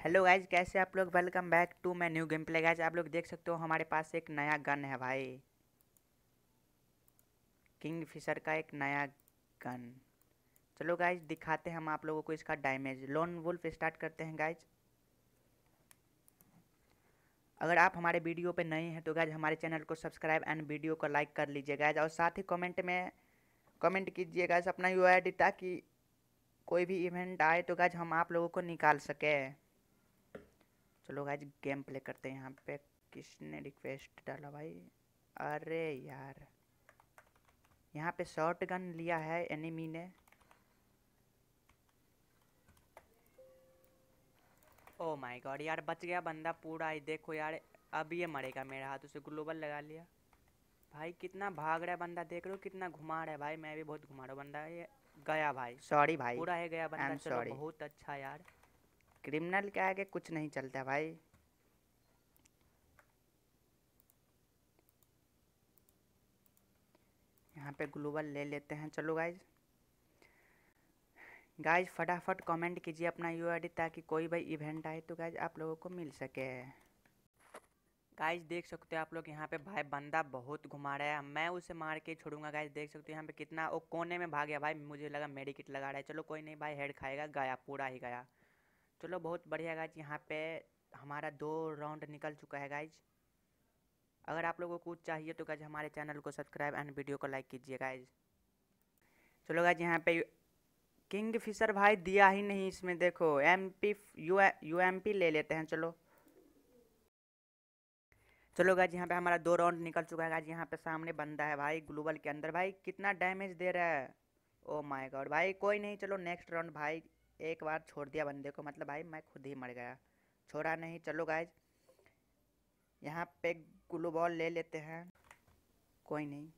Hello guys कैसे आप लोग? Welcome back to my new game play. Guys आप लोग देख सकते हो हमारे पास एक नया गन है भाई। किंग फिशर का एक नया गन। चलो गाइज़ दिखाते हैं हम आप लोगों को इसका डैमेज। लोन वुल्फ स्टार्ट करते हैं गाइज़ अगर आप हमारे वीडियो पे नए हैं तो गाइज़ हमारे चैनल को सब्सक्राइब एंड वीडियो को लाइक कर लीजिए गाइज़ और साथ ही कमेंट में, कमेंट कीजिए गाइज़ अपना यू आई ताकि कोई भी इवेंट आए तो गाइज़ हम आप लोगों को निकाल सके। चलो आज गेम प्ले करते हैं यहाँ पे। किसने रिक्वेस्ट डाला भाई? अरे यार। यहाँ पे शॉर्ट गन लिया है एनिमी ने। ओ माय गॉड यार बच गया बंदा पूरा। ही देखो यार अब ये मरेगा मेरे हाथ उसे ग्लोबल लगा लिया। भाई कितना भाग रहा है बंदा देख लो कितना घुमा रहा है भाई। मैं भी बहुत घुमा रहा हूँ बंदा। ये गया भाई। सॉरी भाई। पूरा है गया बंदा। चलो बहुत अच्छा यार। क्रिमिनल के आगे कुछ नहीं चलता भाई। यहाँ पे ग्लोबल ले लेते हैं। चलो गाइज़ गाइज़ फटाफट कमेंट कीजिए अपना यू आई ताकि कोई भी इवेंट आए तो गाइज़ आप लोगों को मिल सके। गाइज़ देख सकते हो आप लोग यहाँ पे भाई बंदा बहुत घुमा रहा है। मैं उसे मार के छोड़ूँगा। गाइज़ देख सकते हो यहाँ पे कितना वो कोने में भाग गया। भाई, मुझे लगा मेडिकिट लगा रहा है। चलो, कोई नहीं, भाई हेड खाएगा, गया, पूरा ही गया। चलो, बहुत बढ़िया गाइज़ यहाँ पे हमारा दो राउंड निकल चुका है गाइज़ अगर आप लोगों को कुछ चाहिए तो गाइज़ हमारे चैनल को सब्सक्राइब एंड वीडियो को लाइक कीजिए गाइज़ चलो गाइज़ यहाँ पे किंग फिशर भाई दिया ही नहीं इसमें। देखो M P U U M P ले लेते हैं, चलो। चलो गाइज़ यहाँ पे हमारा दो राउंड निकल चुका है गाइज़ यहाँ पे सामने बंदा है भाई, ग्लोबल के अंदर। भाई, कितना डैमेज दे रहा है। ओ माय गॉड भाई, कोई नहीं, चलो नेक्स्ट राउंड भाई। एक बार छोड़ दिया बंदे को। मतलब भाई मैं खुद ही मर गया। छोड़ा नहीं। चलो गाइज़ यहाँ पे ग्लू बॉल ले लेते हैं। कोई नहीं।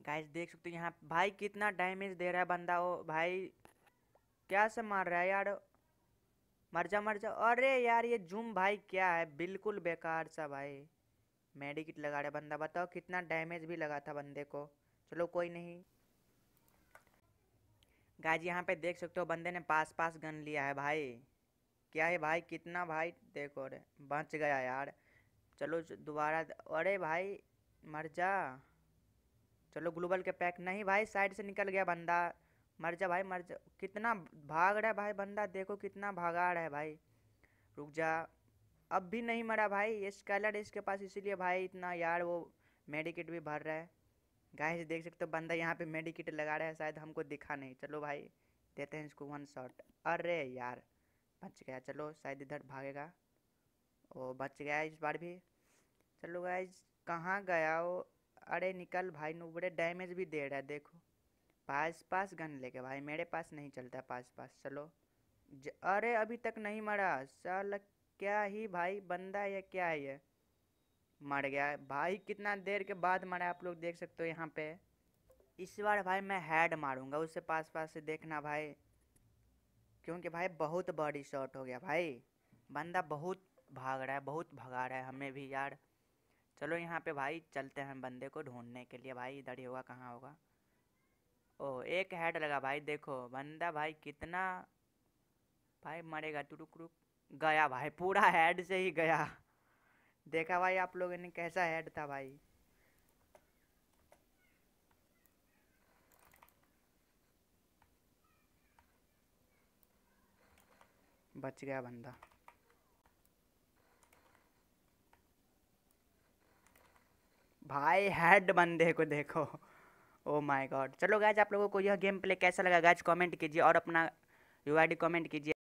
गाइज़ देख सकते हो यहाँ भाई कितना डैमेज दे रहा है बंदा। वो भाई, क्या से मार रहा है यार? मर जा मर जा। अरे यार, ये जूम भाई क्या है? बिल्कुल बेकार सा भाई। मेडिकिट लगा रहा है बंदा। बताओ कितना डैमेज भी लगा था बंदे को। चलो कोई नहीं। गाज यहाँ पे देख सकते हो बंदे ने पास पास गन लिया है भाई। क्या है भाई? कितना भाई? देखो अरे बच गया यार। चलो दोबारा अरे भाई, मर जा। चलो ग्लोबल के पैक, नहीं भाई, साइड से निकल गया बंदा। मर जा भाई, मर जा। कितना भाग रहा है भाई बंदा? देखो कितना भागा रहा है भाई। रुक जा। अब भी नहीं मरा भाई, ये स्कैलर इसके पास, इसीलिए भाई इतना यार वो मेडिकेट भी भर रहा है। गाइस देख सकते हो, बंदा यहाँ पे मेडिकेट लगा रहा है, शायद हमको दिखा नहीं। चलो भाई, देते हैं इसको वन शॉट अरे यार, बच गया। चलो, शायद इधर भागेगा। ओ, बच गया इस बार भी। चलो गाइज़ कहाँ गया वो? अरे निकल भाई, नु, बड़े डैमेज भी दे रहा है, देखो। पास पास गन लेके, भाई, मेरे पास नहीं चलता पास पास चलो अरे अभी तक नहीं मरा। साल, क्या ही भाई, बंदा या क्या है ये? मर गया। भाई, कितना देर के बाद मरा आप लोग देख सकते हो यहाँ पे। इस बार भाई मैं हेड मारूँगा उससे पास पास से देखना भाई। क्योंकि भाई बहुत बॉडी शॉट हो गया भाई। बंदा बहुत भाग रहा है, बहुत भगा रहा है हमें भी यार। चलो यहाँ पे भाई चलते हैं बंदे को ढूँढने के लिए। भाई इधर ही होगा, कहाँ होगा? ओह, एक हेड लगा भाई, देखो। बंदा भाई कितना भाई मरेगा रुक रुक गया भाई, पूरा हेड से ही गया। देखा भाई आप लोगों ने कैसा हेड था भाई। बच गया बंदा। भाई हेड बंदे को देखो। ओ माय गॉड चलो गाइज़ आप लोगों को यह गेम प्ले कैसा लगा? गाइज़ कमेंट कीजिए और अपना यू आई डी कमेंट कीजिए।